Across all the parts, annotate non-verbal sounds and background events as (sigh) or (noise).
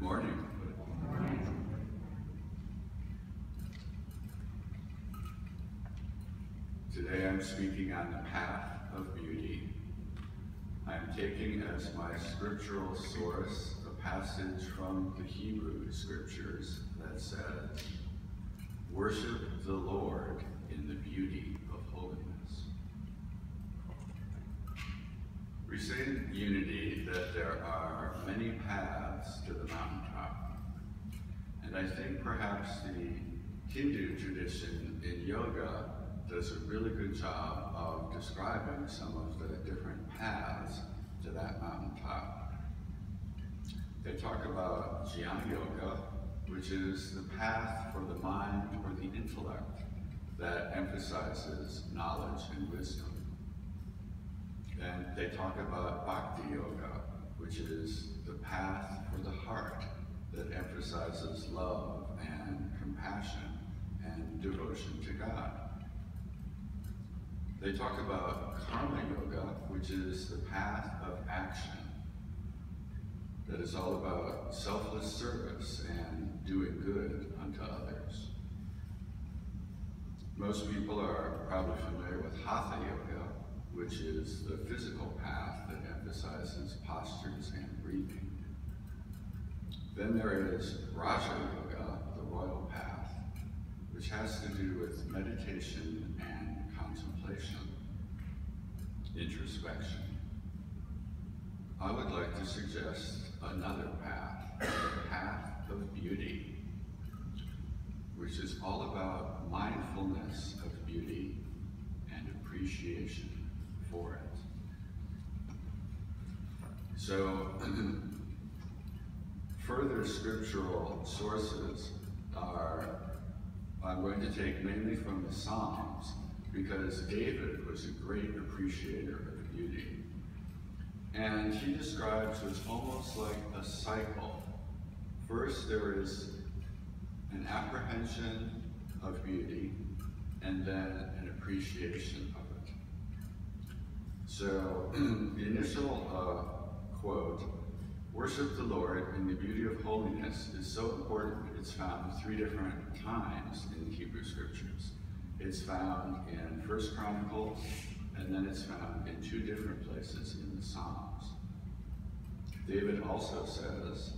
Good morning. Today I'm speaking on the path of beauty. I'm taking as my scriptural source a passage from the Hebrew scriptures that says, Worship the Lord in the beauty of holiness. We say in unity that there are many paths to the mountaintop. And I think perhaps the Hindu tradition in yoga does a really good job of describing some of the different paths to that mountaintop. They talk about Jnana Yoga, which is the path for the mind or the intellect that emphasizes knowledge and wisdom. And they talk about Bhakti Yoga, which is the path for the heart that emphasizes love and compassion and devotion to God. They talk about Karma Yoga, which is the path of action that is all about selfless service and doing good unto others. Most people are probably familiar with Hatha Yoga, which is the physical path that emphasizes postures and breathing. Then there is Raja Yoga, the royal path, which has to do with meditation and contemplation, introspection. I would like to suggest another path, the path of beauty, which is all about mindfulness of beauty and appreciation for it. So, (clears throat) further scriptural sources are, I'm going to take mainly from the Psalms, because David was a great appreciator of beauty. And he describes what's almost like a cycle. First, there is an apprehension of beauty, and then an appreciation. So, (clears throat) the initial uh, quote, worship the Lord in the beauty of holiness, is so important. It's found three different times in the Hebrew scriptures. It's found in First Chronicles, and then it's found in two different places in the Psalms. David also says,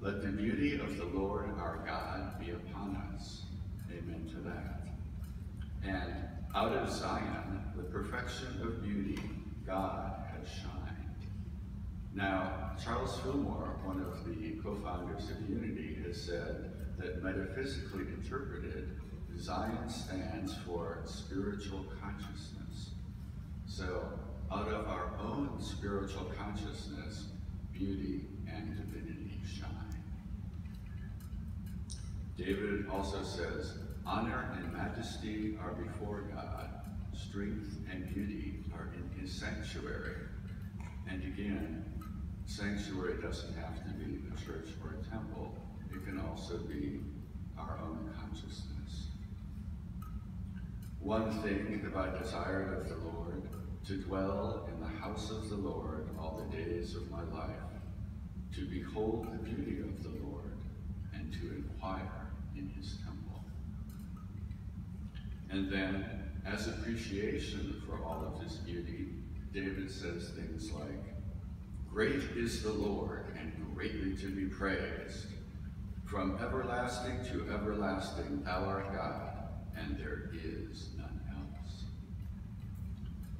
Let the beauty of the Lord our God be upon us. Amen to that. And out of Zion, the perfection of beauty, God has shined. Now, Charles Fillmore, one of the co-founders of Unity, has said that metaphysically interpreted, Zion stands for spiritual consciousness. So, out of our own spiritual consciousness, beauty and divinity shine. David also says, honor and majesty are before God, strength and beauty are in his sanctuary. And again, sanctuary doesn't have to be a church or a temple. It can also be our own consciousness. One thing have I desired of the Lord, to dwell in the house of the Lord all the days of my life, to behold the beauty of the Lord, and to inquire in his temple. And then, as appreciation for all of this beauty, David says things like, Great is the Lord, and greatly to be praised. From everlasting to everlasting, art God, and there is none else.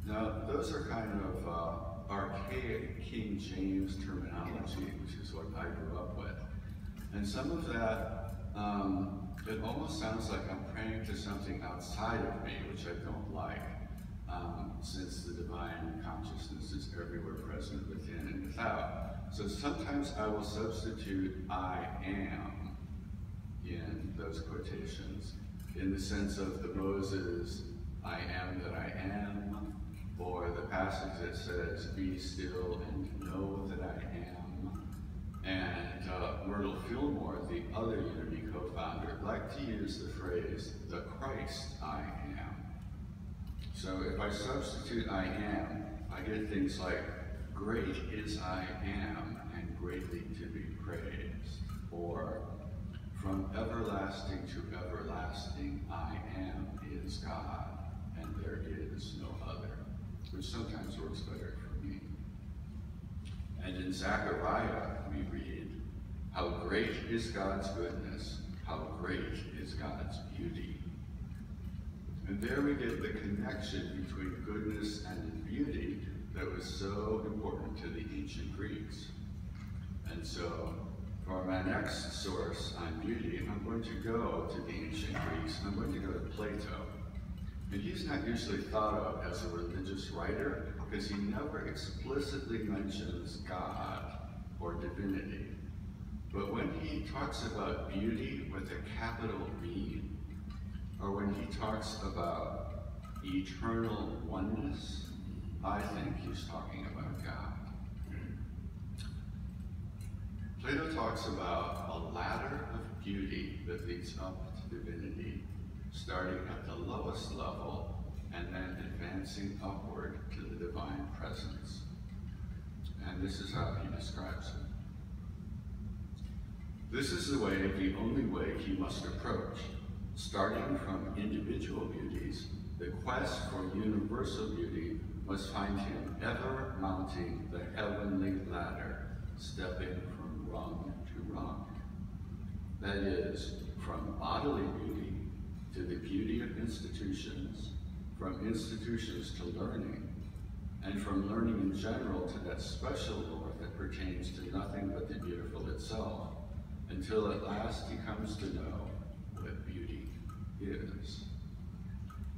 Now, those are kind of uh, archaic King James terminology, which is what I grew up with. And some of that, um, it almost sounds like I'm praying to something outside of me, which I don't like, um, since the divine consciousness is everywhere present within and without. So sometimes I will substitute I am in those quotations in the sense of the Moses, I am that I am, or the passage that says, be still and know that I am. Myrtle Fillmore, the other Unity co-founder, like to use the phrase, the Christ I am. So if I substitute I am, I get things like, great is I am and greatly to be praised. or from everlasting to everlasting I am is God, and there is no other, which sometimes works better for me. And in Zechariah we read, How great is God's goodness, how great is God's beauty. And there we get the connection between goodness and beauty that was so important to the ancient Greeks. And so, for my next source on beauty, I'm going to go to the ancient Greeks. I'm going to go to Plato. And he's not usually thought of as a religious writer because he never explicitly mentions God or divinity. But when he talks about beauty with a capital B, or when he talks about eternal oneness, I think he's talking about God. Plato talks about a ladder of beauty that leads up to divinity, starting at the lowest level and then advancing upward to the divine presence. And this is how he describes it. This is the way, the only way he must approach, starting from individual beauties, the quest for universal beauty must find him ever mounting the heavenly ladder, stepping from rung to rung. That is, from bodily beauty to the beauty of institutions, from institutions to learning, and from learning in general to that special lore that pertains to nothing but the beautiful itself, until at last he comes to know what beauty is.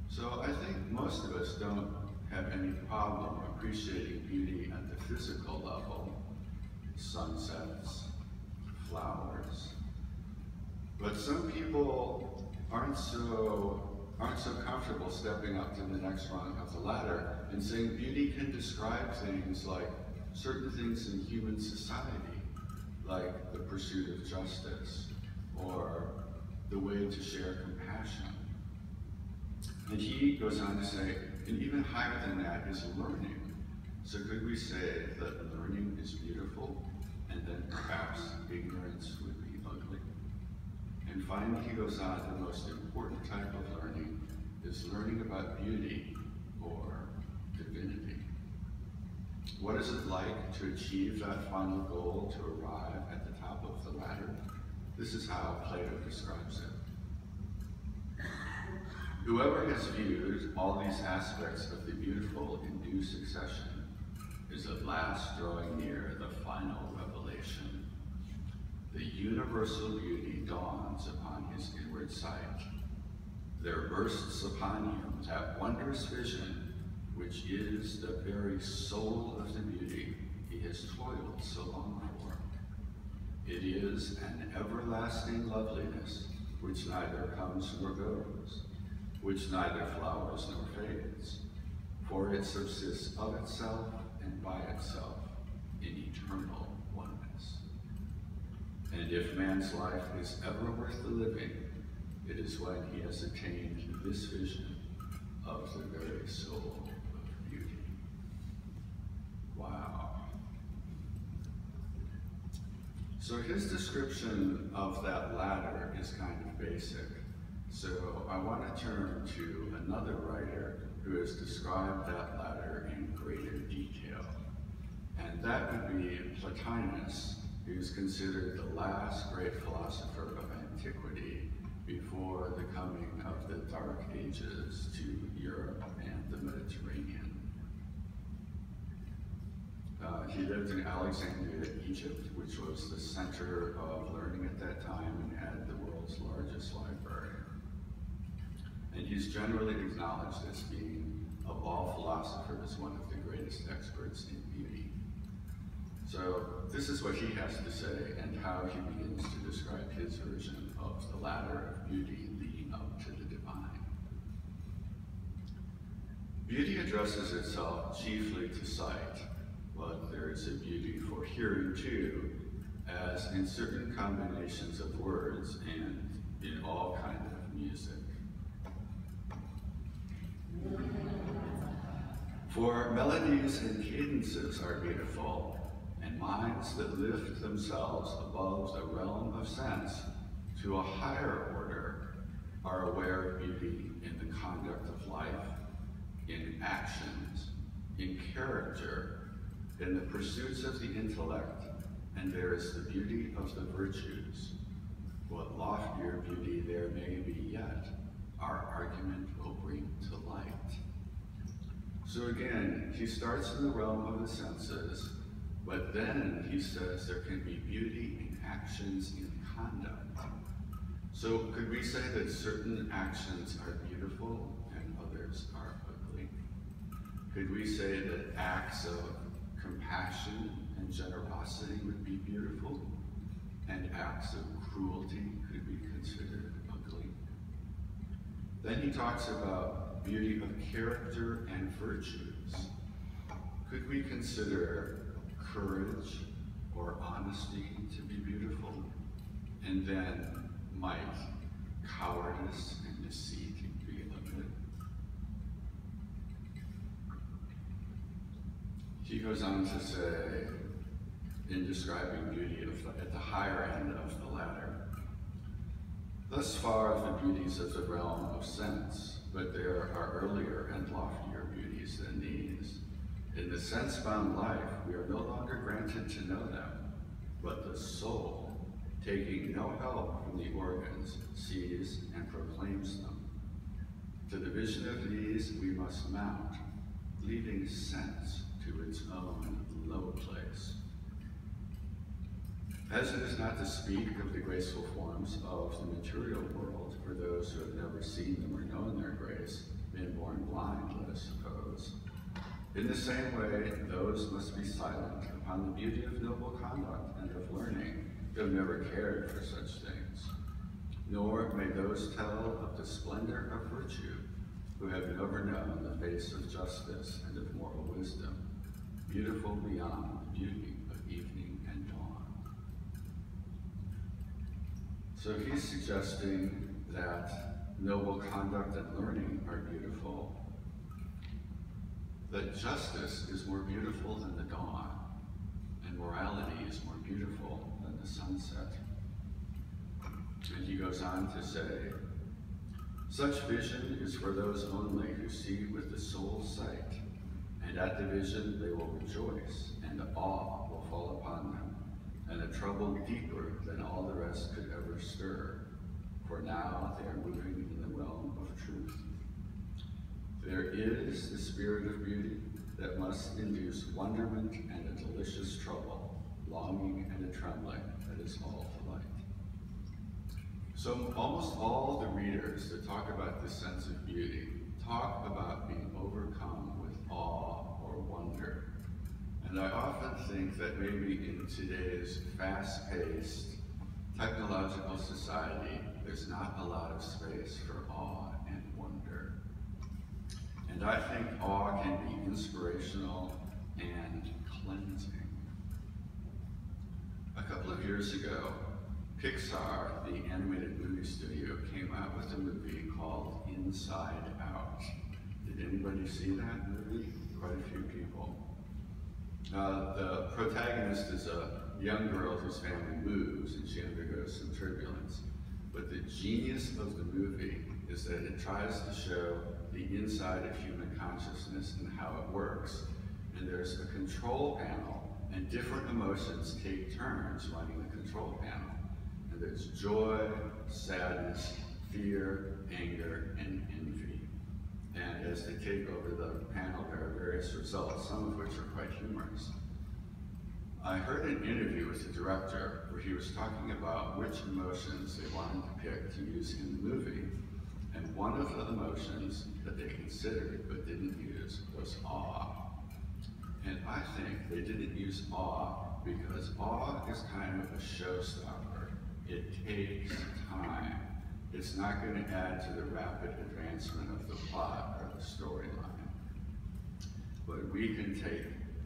So I think most of us don't have any problem appreciating beauty at the physical level, sunsets, flowers. But some people aren't so aren't so comfortable stepping up to the next rung of the ladder and saying beauty can describe things like certain things in human society, like the pursuit of justice or the way to share compassion. And he goes on to say, and even higher than that is learning. So could we say that learning is beautiful and then perhaps ignorance would be ugly? And finally he goes on, the most important type of learning is learning about beauty or divinity. What is it like to achieve that final goal, to arrive at the top of the ladder? This is how Plato describes it. Whoever has viewed all these aspects of the beautiful in due succession is at last drawing near the final revelation. The universal beauty dawns upon his inward sight. There bursts upon him that wondrous vision, which is the very soul of the beauty he has toiled so long for. It is an everlasting loveliness which neither comes nor goes which neither flowers nor fades, for it subsists of itself and by itself in eternal oneness. And if man's life is ever worth the living, it is when he has attained this vision of the very soul. Wow. So his description of that ladder is kind of basic. So I want to turn to another writer who has described that ladder in greater detail. And that would be Plotinus, who is considered the last great philosopher of antiquity before the coming of the Dark Ages to Europe and the Mediterranean. Uh, he lived in Alexandria, Egypt, which was the center of learning at that time and had the world's largest library and he's generally acknowledged as being, of all philosophers, one of the greatest experts in beauty. So this is what he has to say and how he begins to describe his version of the ladder of beauty leading up to the divine. Beauty addresses itself chiefly to sight, but there is a beauty for hearing too, as in certain combinations of words and in all kind of music. For melodies and cadences are beautiful, and minds that lift themselves above the realm of sense to a higher order are aware of beauty in the conduct of life, in actions, in character, in the pursuits of the intellect, and there is the beauty of the virtues. What loftier beauty there may be yet, our argument will bring to light. So again, he starts in the realm of the senses, but then he says there can be beauty in actions, in conduct. So could we say that certain actions are beautiful and others are ugly? Could we say that acts of compassion and generosity would be beautiful and acts of cruelty could be considered ugly? Then he talks about beauty of character and virtues. Could we consider courage or honesty to be beautiful? And then might cowardice and deceit be ugly? He goes on to say, in describing beauty at the higher end of the ladder, Thus far the beauties of the realm of sense, but there are earlier and loftier beauties than these. In the sense-bound life, we are no longer granted to know them, but the soul, taking no help from the organs, sees and proclaims them. To the vision of these we must mount, leaving sense to its own low place. As it is not to speak of the graceful forms of the material world for those who have never seen them or known their grace, been born blind, let us suppose. In the same way, those must be silent upon the beauty of noble conduct and of learning who have never cared for such things. Nor may those tell of the splendor of virtue who have never known the face of justice and of moral wisdom, beautiful beyond the beauty of evening and dawn. So he's suggesting that noble conduct and learning are beautiful, that justice is more beautiful than the dawn, and morality is more beautiful than the sunset. And he goes on to say, such vision is for those only who see with the soul's sight, and at the vision they will rejoice, and awe will fall upon them and a trouble deeper than all the rest could ever stir, for now they are moving in the realm of truth. There is the spirit of beauty that must induce wonderment and a delicious trouble, longing and a trembling that is all delight. So almost all the readers that talk about this sense of beauty talk about being overcome awe or wonder and I often think that maybe in today's fast-paced technological society, there's not a lot of space for awe and wonder. And I think awe can be inspirational and cleansing. A couple of years ago, Pixar, the animated movie studio, came out with a movie called Inside. Did anybody see that movie? Quite a few people. Uh, the protagonist is a young girl whose family moves and she undergoes some turbulence. But the genius of the movie is that it tries to show the inside of human consciousness and how it works. And there's a control panel and different emotions take turns running the control panel. And there's joy, sadness, fear, anger, and. And as they take over the panel, there are various results, some of which are quite humorous. I heard an interview with the director where he was talking about which emotions they wanted to pick to use in the movie. And one of the emotions that they considered but didn't use was awe. And I think they didn't use awe because awe is kind of a showstopper. It takes time. It's not going to add to the rapid advancement of the plot or the storyline. But we can take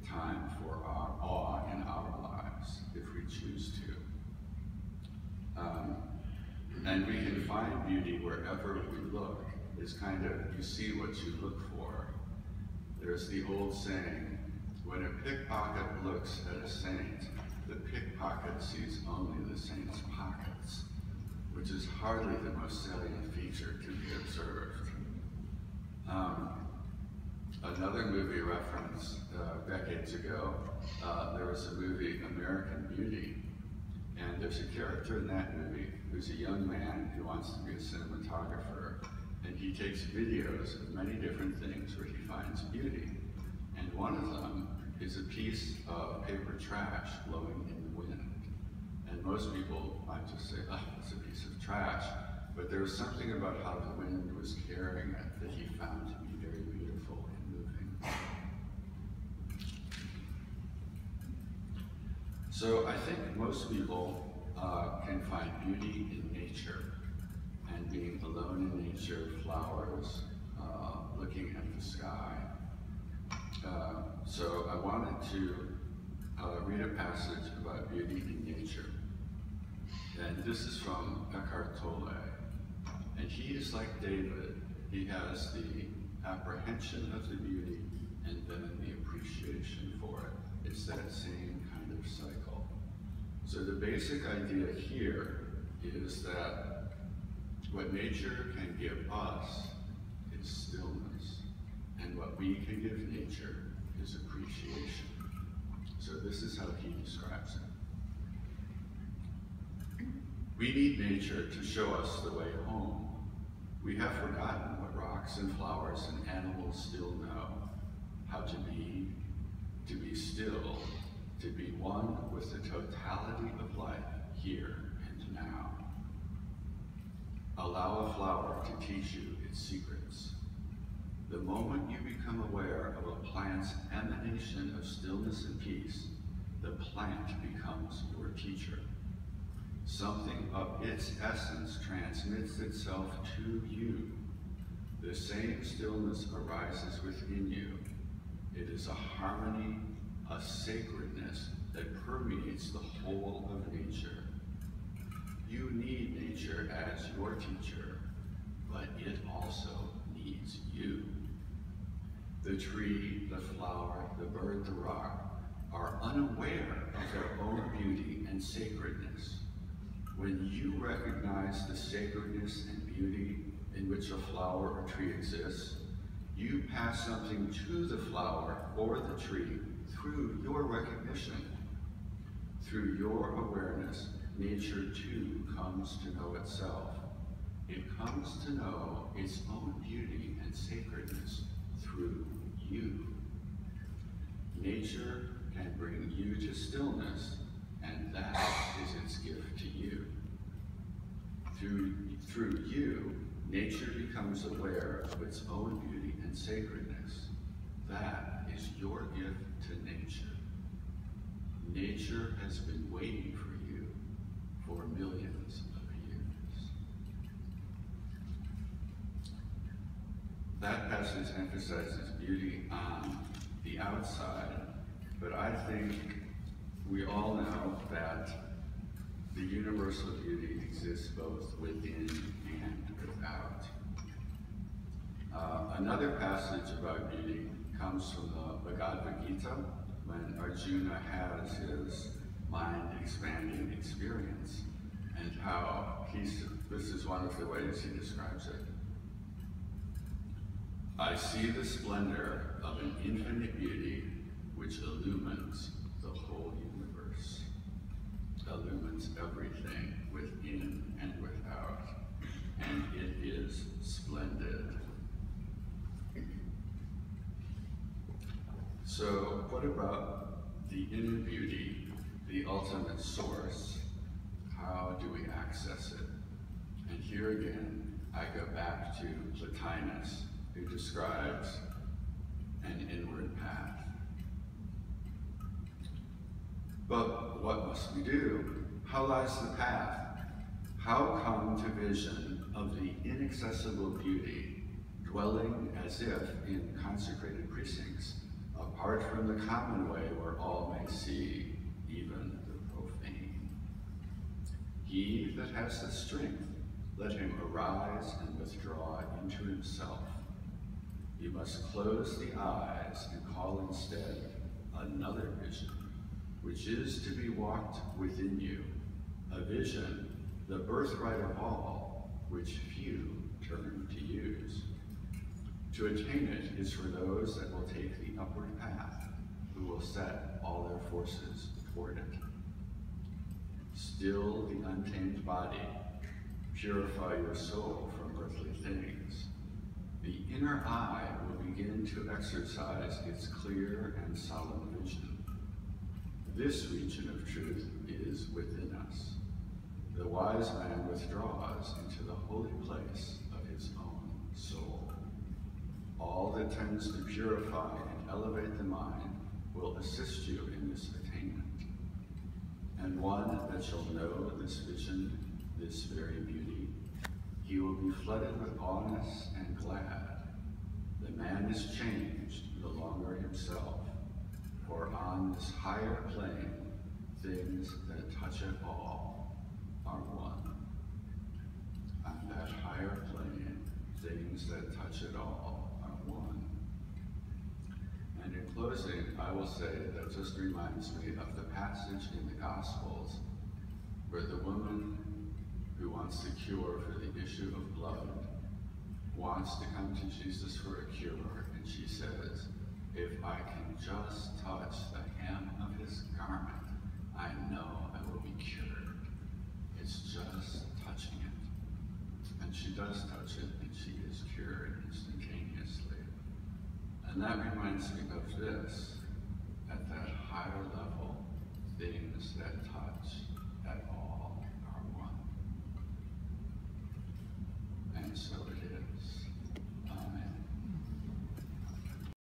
time for our awe in our lives if we choose to. Um, and we can find beauty wherever we look. It's kind of, you see what you look for. There's the old saying, when a pickpocket looks at a saint, the pickpocket sees only the saint's is hardly the most salient feature to be observed. Um, another movie reference uh, decades ago, uh, there was a movie, American Beauty, and there's a character in that movie who's a young man who wants to be a cinematographer, and he takes videos of many different things where he finds beauty. And one of them is a piece of paper trash blowing. And most people might just say, oh, it's a piece of trash. But there was something about how the wind was carrying it that he found to be very beautiful and moving. So I think most people uh, can find beauty in nature and being alone in nature, flowers, uh, looking at the sky. Uh, so I wanted to uh, read a passage about beauty in nature. And this is from Eckhart Tolle. And he is like David. He has the apprehension of the beauty and then the appreciation for it. It's that same kind of cycle. So the basic idea here is that what nature can give us is stillness, and what we can give nature is appreciation. So this is how he describes it. We need nature to show us the way home. We have forgotten what rocks and flowers and animals still know, how to be, to be still, to be one with the totality of life here and now. Allow a flower to teach you its secrets. The moment you become aware of a plant's emanation of stillness and peace, the plant becomes your teacher. Something of its essence transmits itself to you. The same stillness arises within you. It is a harmony, a sacredness that permeates the whole of nature. You need nature as your teacher, but it also needs you. The tree, the flower, the bird, the rock are unaware of their own beauty and sacredness. When you recognize the sacredness and beauty in which a flower or tree exists, you pass something to the flower or the tree through your recognition. Through your awareness, nature too comes to know itself. It comes to know its own beauty and sacredness through you. Nature can bring you to stillness, and that is its gift to you. Through, through you, nature becomes aware of its own beauty and sacredness. That is your gift to nature. Nature has been waiting for you for millions of years. That passage emphasizes beauty on the outside, but I think we all that the universal beauty exists both within and without. Uh, another passage about beauty comes from the Bhagavad Gita when Arjuna has his mind expanding experience and how he's, this is one of the ways he describes it. I see the splendor of an infinite beauty which illumines the whole universe, illumines everything within and without, and it is splendid. So what about the inner beauty, the ultimate source? How do we access it? And here again, I go back to Plotinus, who describes an inward path. But what must we do? How lies the path? How come to vision of the inaccessible beauty, dwelling as if in consecrated precincts, apart from the common way where all may see, even the profane. He that has the strength, let him arise and withdraw into himself. You must close the eyes and call instead another vision, which is to be walked within you, a vision, the birthright of all, which few turn to use. To attain it is for those that will take the upward path, who will set all their forces toward it. Still the untamed body, purify your soul from earthly things. The inner eye will begin to exercise its clear and solemn vision. This region of truth is within us. The wise man withdraws into the holy place of his own soul. All that tends to purify and elevate the mind will assist you in this attainment. And one that shall know this vision, this very beauty, he will be flooded with awness and glad. The man is changed, no longer himself, for on this higher plane, things that touch it all are one. On that higher plane, things that touch it all are one. And in closing, I will say that just reminds me of the passage in the Gospels where the woman who wants the cure for the issue of blood wants to come to Jesus for a cure, and she says, if I can just touch the hem of his garment, I know I will be cured. It's just touching it. And she does touch it, and she is cured instantaneously. And that reminds me of this. At that higher level, things that touch at all are one. And so